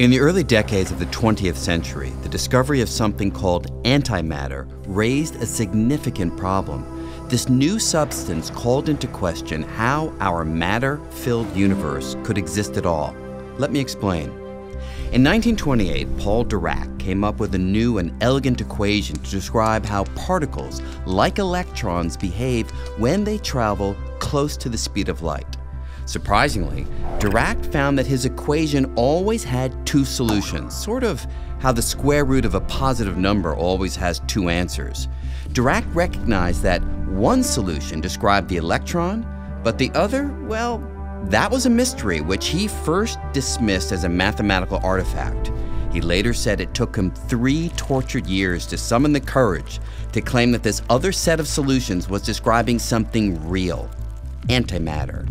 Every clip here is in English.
In the early decades of the 20th century, the discovery of something called antimatter raised a significant problem. This new substance called into question how our matter filled universe could exist at all. Let me explain. In 1928, Paul Dirac came up with a new and elegant equation to describe how particles, like electrons, behave when they travel close to the speed of light. Surprisingly, Dirac found that his equation always had two solutions, sort of how the square root of a positive number always has two answers. Dirac recognized that one solution described the electron, but the other, well, that was a mystery which he first dismissed as a mathematical artifact. He later said it took him three tortured years to summon the courage to claim that this other set of solutions was describing something real antimatter.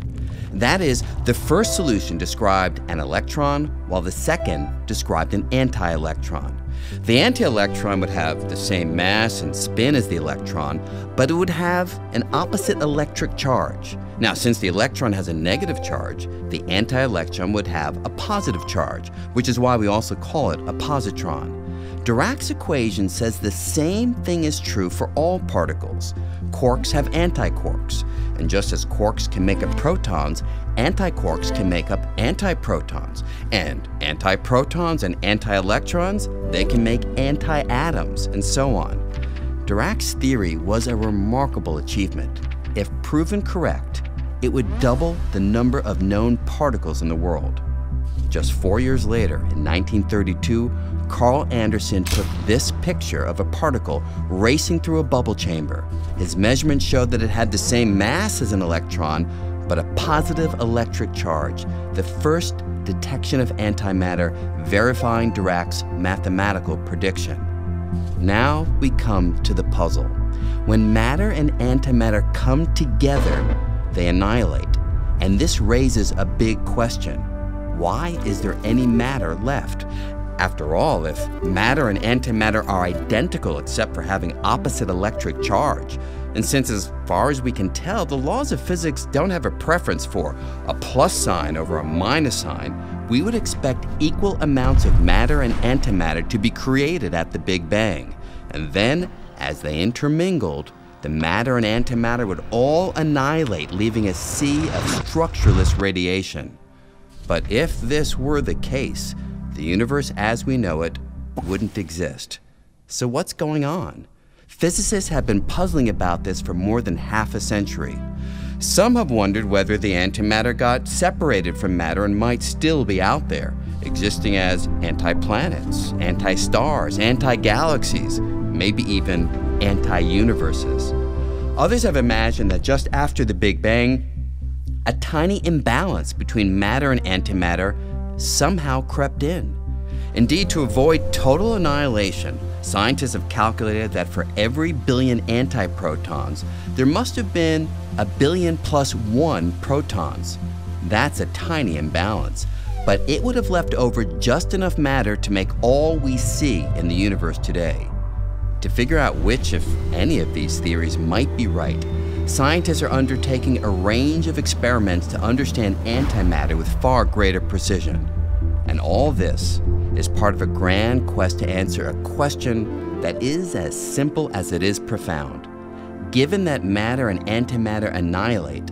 That is, the first solution described an electron, while the second described an anti-electron. The anti-electron would have the same mass and spin as the electron, but it would have an opposite electric charge. Now, since the electron has a negative charge, the anti-electron would have a positive charge, which is why we also call it a positron. Dirac's equation says the same thing is true for all particles. Quarks have antiquarks, and just as quarks can make up protons, antiquarks can make up antiprotons. And antiprotons and anti-electrons, they can make anti-atoms, and so on. Dirac's theory was a remarkable achievement. If proven correct, it would double the number of known particles in the world. Just four years later, in 1932, Carl Anderson took this picture of a particle racing through a bubble chamber. His measurements showed that it had the same mass as an electron, but a positive electric charge, the first detection of antimatter verifying Dirac's mathematical prediction. Now we come to the puzzle. When matter and antimatter come together, they annihilate. And this raises a big question. Why is there any matter left? After all, if matter and antimatter are identical except for having opposite electric charge, and since as far as we can tell, the laws of physics don't have a preference for a plus sign over a minus sign, we would expect equal amounts of matter and antimatter to be created at the Big Bang. And then, as they intermingled, the matter and antimatter would all annihilate, leaving a sea of structureless radiation. But if this were the case, the universe as we know it wouldn't exist. So what's going on? Physicists have been puzzling about this for more than half a century. Some have wondered whether the antimatter got separated from matter and might still be out there, existing as anti-planets, anti-stars, anti-galaxies, maybe even anti-universes. Others have imagined that just after the Big Bang, a tiny imbalance between matter and antimatter somehow crept in. Indeed, to avoid total annihilation, scientists have calculated that for every billion antiprotons, there must have been a billion plus one protons. That's a tiny imbalance, but it would have left over just enough matter to make all we see in the universe today. To figure out which, if any, of these theories might be right, scientists are undertaking a range of experiments to understand antimatter with far greater precision. And all this is part of a grand quest to answer a question that is as simple as it is profound. Given that matter and antimatter annihilate,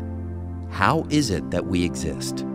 how is it that we exist?